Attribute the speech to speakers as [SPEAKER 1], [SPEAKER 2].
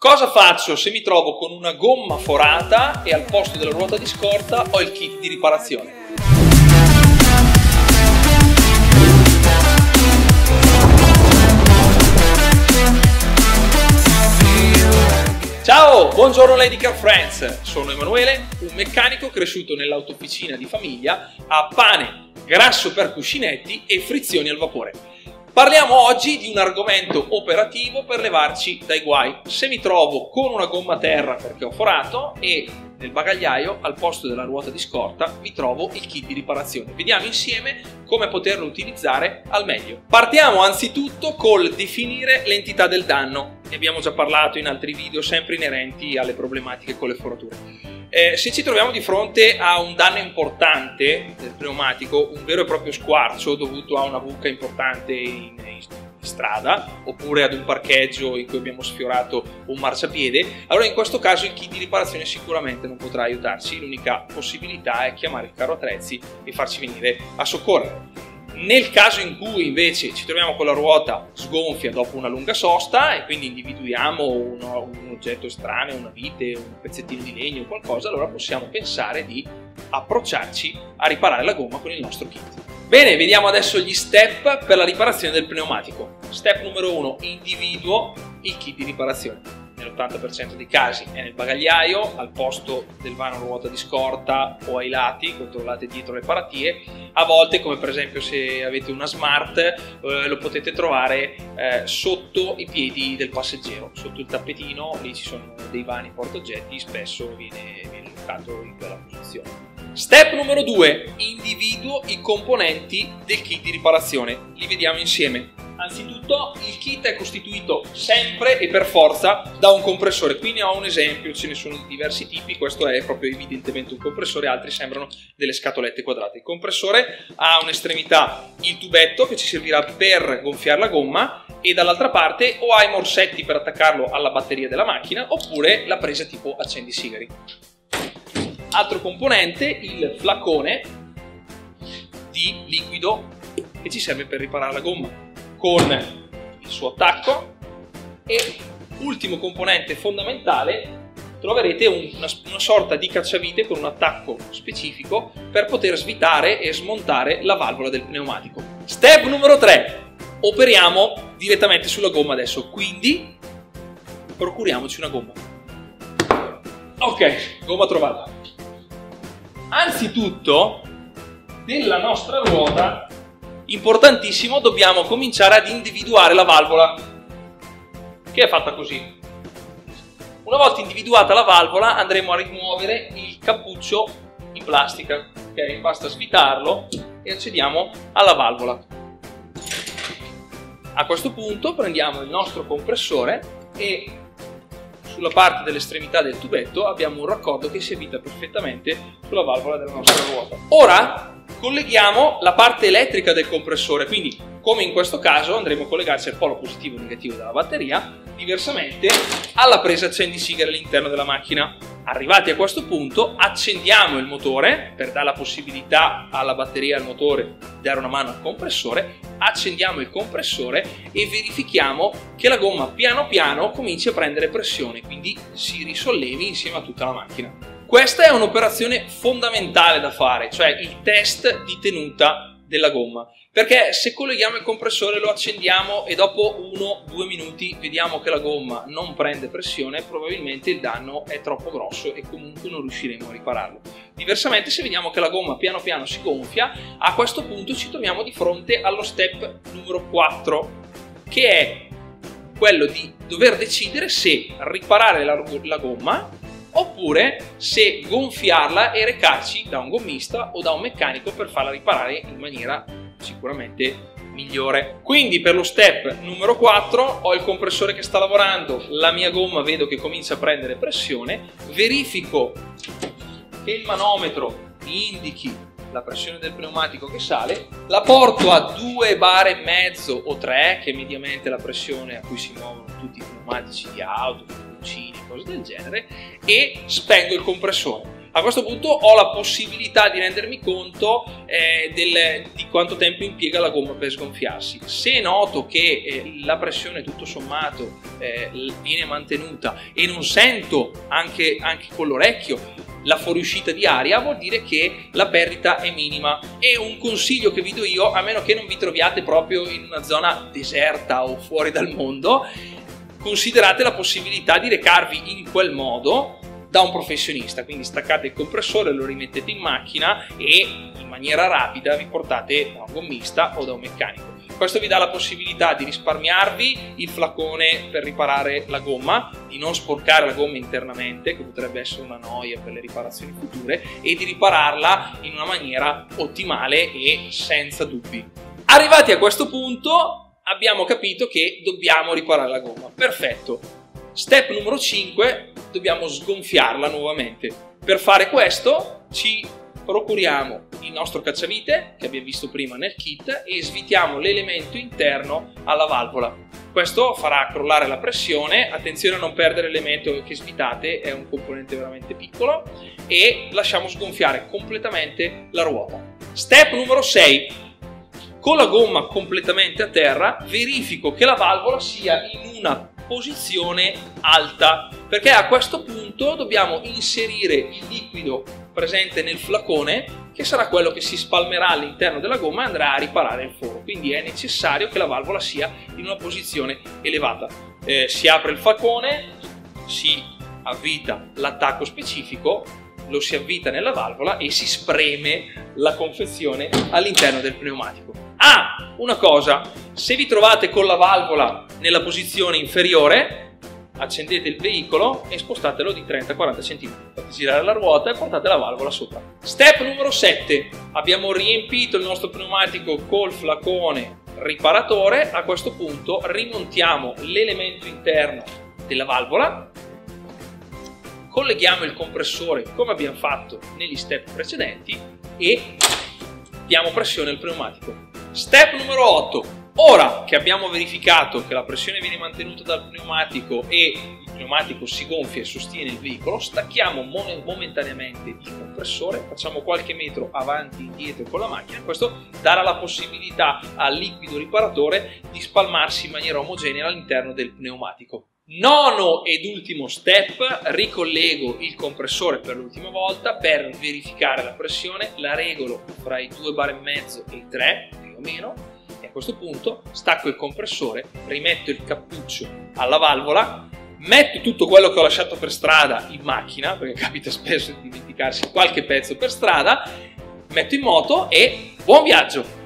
[SPEAKER 1] Cosa faccio se mi trovo con una gomma forata e al posto della ruota di scorta ho il kit di riparazione? Ciao, buongiorno Lady Car Friends, sono Emanuele, un meccanico cresciuto nell'autofficina di famiglia a pane, grasso per cuscinetti e frizioni al vapore. Parliamo oggi di un argomento operativo per levarci dai guai. Se mi trovo con una gomma terra perché ho forato e nel bagagliaio al posto della ruota di scorta mi trovo il kit di riparazione. Vediamo insieme come poterlo utilizzare al meglio. Partiamo anzitutto col definire l'entità del danno. Ne abbiamo già parlato in altri video sempre inerenti alle problematiche con le forature. Eh, se ci troviamo di fronte a un danno importante del pneumatico, un vero e proprio squarcio dovuto a una buca importante in, in strada oppure ad un parcheggio in cui abbiamo sfiorato un marciapiede, allora in questo caso il kit di riparazione sicuramente non potrà aiutarci, l'unica possibilità è chiamare il carro attrezzi e farci venire a soccorrere. Nel caso in cui invece ci troviamo con la ruota sgonfia dopo una lunga sosta e quindi individuiamo uno, un oggetto estraneo, una vite, un pezzettino di legno o qualcosa, allora possiamo pensare di approcciarci a riparare la gomma con il nostro kit. Bene, vediamo adesso gli step per la riparazione del pneumatico. Step numero 1, individuo il kit di riparazione nell'80% dei casi è nel bagagliaio, al posto del vano ruota di scorta o ai lati, controllate dietro le paratie. A volte, come per esempio se avete una smart, eh, lo potete trovare eh, sotto i piedi del passeggero, sotto il tappetino, lì ci sono dei vani portaoggetti, spesso viene, viene locato in quella posizione. Step numero 2, individuo i componenti del kit di riparazione. Li vediamo insieme. Anzitutto il kit è costituito sempre e per forza da un compressore, qui ne ho un esempio, ce ne sono di diversi tipi, questo è proprio evidentemente un compressore, altri sembrano delle scatolette quadrate. Il compressore ha un'estremità il tubetto che ci servirà per gonfiare la gomma e dall'altra parte o ha i morsetti per attaccarlo alla batteria della macchina oppure la presa tipo accendi sigari. Altro componente, il flacone di liquido che ci serve per riparare la gomma con il suo attacco e ultimo componente fondamentale troverete una, una, sorta di cacciavite con un attacco specifico per poter svitare e smontare la valvola del pneumatico. Step numero 3. Operiamo direttamente sulla gomma adesso, quindi procuriamoci una gomma. Ok, gomma trovata. Anzitutto, della nostra ruota importantissimo, dobbiamo cominciare ad individuare la valvola, che è fatta così. Una volta individuata la valvola andremo a rimuovere il cappuccio in plastica, ok? Basta svitarlo e accediamo alla valvola. A questo punto prendiamo il nostro compressore e sulla parte dell'estremità del tubetto abbiamo un raccordo che si evita perfettamente sulla valvola della nostra ruota. Ora colleghiamo la parte elettrica del compressore, quindi come in questo caso andremo a collegarci al polo positivo e negativo della batteria, diversamente alla presa accendisigari all'interno della macchina. Arrivati a questo punto accendiamo il motore per dare la possibilità alla batteria e al motore di dare una mano al compressore, accendiamo il compressore e verifichiamo che la gomma piano piano cominci a prendere pressione, quindi si risollevi insieme a tutta la macchina. Questa è un'operazione fondamentale da fare, cioè il test di tenuta della gomma. Perché se colleghiamo il compressore, lo accendiamo e dopo 1-2 minuti vediamo che la gomma non prende pressione, probabilmente il danno è troppo grosso e comunque non riusciremo a ripararlo. Diversamente, se vediamo che la gomma piano piano si gonfia, a questo punto ci troviamo di fronte allo step numero 4, che è quello di dover decidere se riparare la, la gomma oppure se gonfiarla e recarci da un gommista o da un meccanico per farla riparare in maniera sicuramente migliore. Quindi per lo step numero 4 ho il compressore che sta lavorando, la mia gomma vedo che comincia a prendere pressione, verifico che il manometro mi indichi la pressione del pneumatico che sale, la porto a 2 bar e mezzo o 3, che è mediamente la pressione a cui si muovono tutti i pneumatici di auto, cucine, cose del genere, e spengo il compressore. A questo punto ho la possibilità di rendermi conto eh, del, di quanto tempo impiega la gomma per sgonfiarsi. Se noto che eh, la pressione tutto sommato eh, viene mantenuta e non sento anche, anche con l'orecchio la fuoriuscita di aria vuol dire che la perdita è minima e un consiglio che vi do io a meno che non vi troviate proprio in una zona deserta o fuori dal mondo considerate la possibilità di recarvi in quel modo da un professionista, quindi staccate il compressore, lo rimettete in macchina e in maniera rapida vi portate da un gommista o da un meccanico. Questo vi dà la possibilità di risparmiarvi il flacone per riparare la gomma, di non sporcare la gomma internamente, che potrebbe essere una noia per le riparazioni future, e di ripararla in una maniera ottimale e senza dubbi. Arrivati a questo punto abbiamo capito che dobbiamo riparare la gomma. Perfetto. Step numero 5, dobbiamo sgonfiarla nuovamente. Per fare questo ci procuriamo il nostro cacciavite che abbiamo visto prima nel kit e svitiamo l'elemento interno alla valvola. Questo farà crollare la pressione, attenzione a non perdere l'elemento che svitate, è un componente veramente piccolo e lasciamo sgonfiare completamente la ruota. Step numero 6. Con la gomma completamente a terra verifico che la valvola sia in una posizione alta perché a questo punto dobbiamo inserire il liquido presente nel flacone che sarà quello che si spalmerà all'interno della gomma e andrà a riparare il foro. Quindi è necessario che la valvola sia in una posizione elevata. Eh, si apre il flacone si avvita l'attacco specifico lo si avvita nella valvola e si spreme la confezione all'interno del pneumatico. Ah una cosa se vi trovate con la valvola nella posizione inferiore, accendete il veicolo e spostatelo di 30-40 cm. Fate girare la ruota e portate la valvola sopra. Step numero 7. Abbiamo riempito il nostro pneumatico col flacone riparatore. A questo punto rimontiamo l'elemento interno della valvola, colleghiamo il compressore come abbiamo fatto negli step precedenti e diamo pressione al pneumatico. Step numero 8 Ora che abbiamo verificato che la pressione viene mantenuta dal pneumatico e il pneumatico si gonfia e sostiene il veicolo, stacchiamo momentaneamente il compressore, facciamo qualche metro avanti e indietro con la macchina, questo darà la possibilità al liquido riparatore di spalmarsi in maniera omogenea all'interno del pneumatico. Nono ed ultimo step, ricollego il compressore per l'ultima volta per verificare la pressione, la regolo fra i 2 bar e mezzo e i 3 più o meno questo punto stacco il compressore, rimetto il cappuccio alla valvola, metto tutto quello che ho lasciato per strada in macchina, perché capita spesso di dimenticarsi qualche pezzo per strada, metto in moto e buon viaggio!